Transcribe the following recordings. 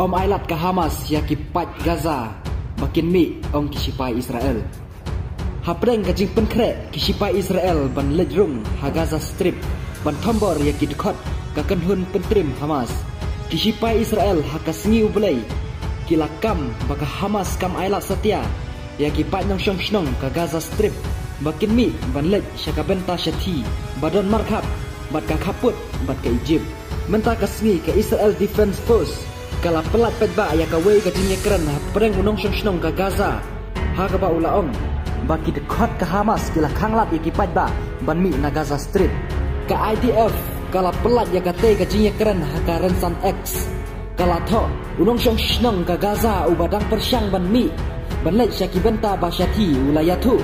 Om ailat ke Hamas ya ki pat Gaza. Makin mi ong kisipai Israel. Hapreng ka jing penkre kisipai Israel. Ban lejrung ha Gaza Strip. Ban tombor ya ki dekot ka kenhun pentrim Hamas. Kisipai Israel ha ka sengi ublei kila kam baka Hamas kam ailat setia. Ya ki pat nong shong shnong ka Gaza Strip. Makin mi ban lej syaka benta syati. Badon markap bat ka kaput bat ka Egypt. Mentah ka sengi ke Israel Defense Force kala pelat pedba ya ka wei ka jinya keren ha pereng unong shong shong ka Gaza. Ha ka ba ulaong ba ki de khot ka Hamas kila khanglat ya ki mi na Gaza Strip. Ka IDF kala pelat ya ka te ka jinya keren ha ka X. Kala tho unong shong shong ka Gaza u badang persyang ban mi. Syaki benta ba wilayah tu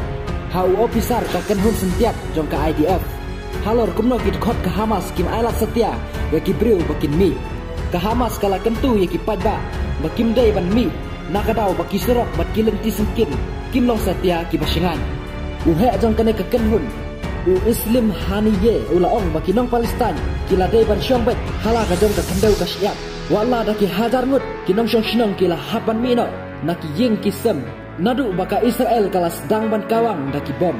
ha u officer ka sentiat jong ka IDF halor kumno ki khot ka Hamas kim ailat setia ya ki bril mi ke Hamas kala kentu ye ki padba dai ban mi. Nakadau baki serok bat kilen ti sengkin. Kim long setia ki basingan u he jong kene ke kenhun. U islim hani ye ula ong baki nong palestin kila dai ban syong bet hala ka jong ka kendau ka syap wala da ki hajar ngut ki nong syong shnong kila haban mi no. Naki yeng ki sem. Nadu baka Israel kala sedang ban kawang da ki bom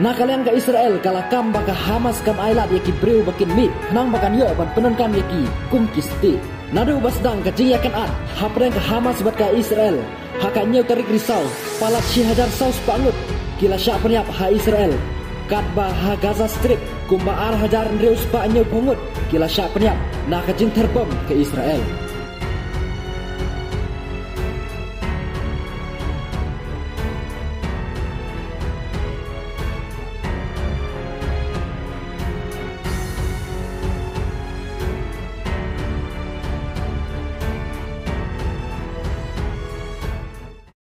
Nak kalian ke Israel kalau kam baka Hamas kam ailat yaki breu bakin mit nang bakan yo ban penon kam yaki kum kisti. Nadu basdang ke jing yakan at hapren ke Hamas bat ke Israel. Hakan nyo tarik risau palat si hajar saus pangut. Kila syak penyap ha Israel. Kat ba ha Gaza Strip kumba ar hajar reus pa nyo pungut. Kila syak penyap nak ke jing terbom ke Israel